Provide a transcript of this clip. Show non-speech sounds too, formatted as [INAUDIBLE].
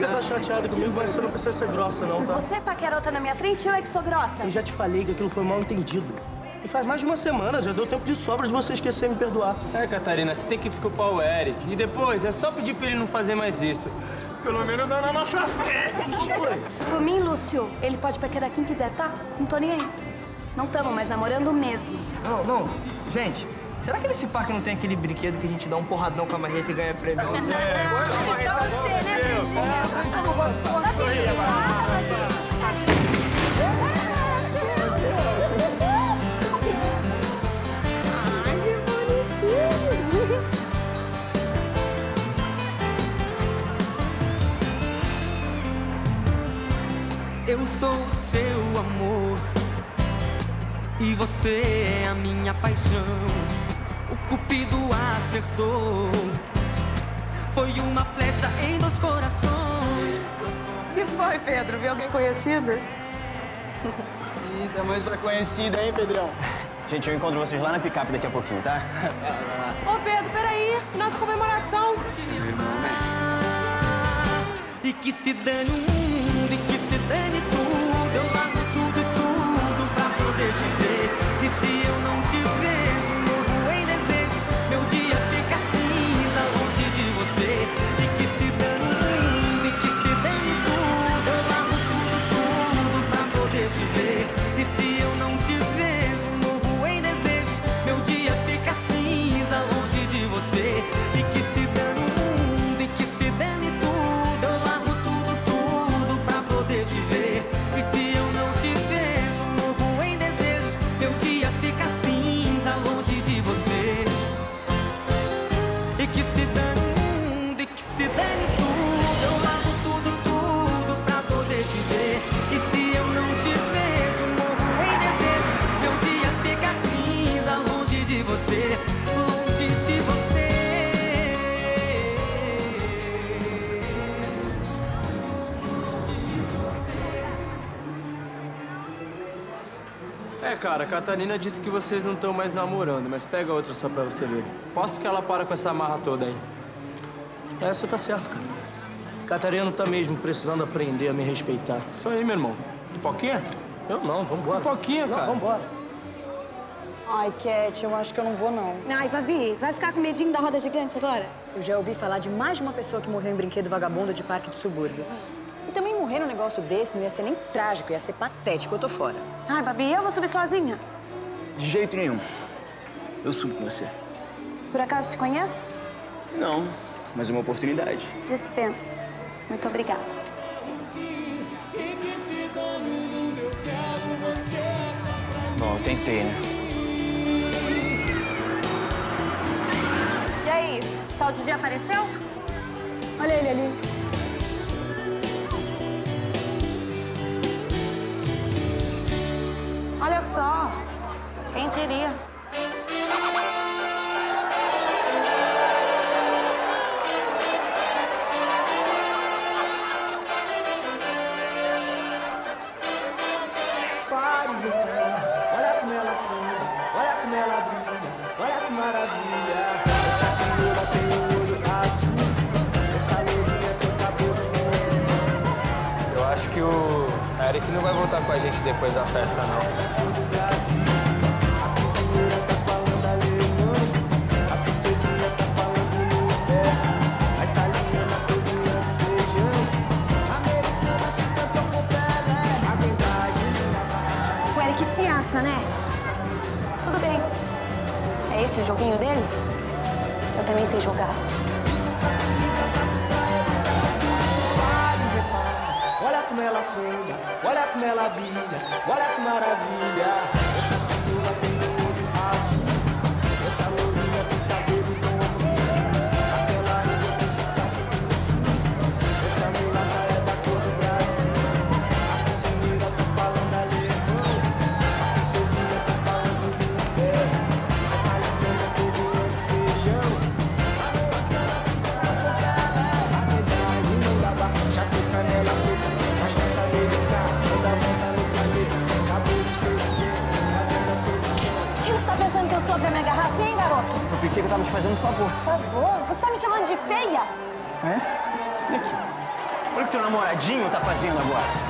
você tá chateada comigo, mas você não precisa ser grossa, não, tá? Você paquerota na minha frente e eu é que sou grossa. Eu já te falei que aquilo foi mal entendido. E faz mais de uma semana, já deu tempo de sobra de você esquecer de me perdoar. É, Catarina, você tem que desculpar o Eric. E depois, é só pedir pra ele não fazer mais isso. Pelo menos dá na nossa frente. Por mim, Lúcio, ele pode paquerar quem quiser, tá? Não tô nem aí. Não tamo mais namorando mesmo. Não, não. Gente, será que nesse parque não tem aquele brinquedo que a gente dá um porradão com a marreta e ganha prêmio? [LAUGHS] Só você, né? Eu sou o seu amor e você é a minha paixão. O cupido acertou. Foi uma flecha em dois corações. que foi, Pedro? Viu alguém conhecido? Ih, tá mais pra conhecida, hein, Pedrão? Gente, eu encontro vocês lá na picape daqui a pouquinho, tá? Ô, Pedro, peraí. Nossa comemoração. E que se dane o você. Longe de você. É, cara, a Catarina disse que vocês não estão mais namorando, mas pega outra só pra você ver. Posso que ela para com essa marra toda aí. É, você tá certo, cara. Catarina tá mesmo precisando aprender a me respeitar. Isso aí, meu irmão. Pipoquinha? Eu não, vambora. Pipoquinha, Não, cara. vambora. Ai, Cat, eu acho que eu não vou, não. Ai, Babi, vai ficar com medinho da roda gigante agora? Eu já ouvi falar de mais de uma pessoa que morreu em brinquedo vagabundo de parque de subúrbio. E também morrer num negócio desse não ia ser nem trágico, ia ser patético. Eu tô fora. Ai, Babi, eu vou subir sozinha. De jeito nenhum. Eu subo com você. Por acaso te conheço? Não, mas é uma oportunidade. Dispenso. Muito obrigada. Bom, eu tentei, né? Aí, tal de dia apareceu? Olha ele ali. Olha só. Quem diria? Que o Eric não vai voltar com a gente depois da festa, não. Né? Tudo bem. É esse o joguinho dele? Eu também sei jogar. Como ela samba, olha como ela brilha, olha que maravilha. Essa pintura tem pensei que eu tava te fazendo um favor. Favor, você tá me chamando de feia? É? Olha aqui. Olha o que teu namoradinho tá fazendo agora.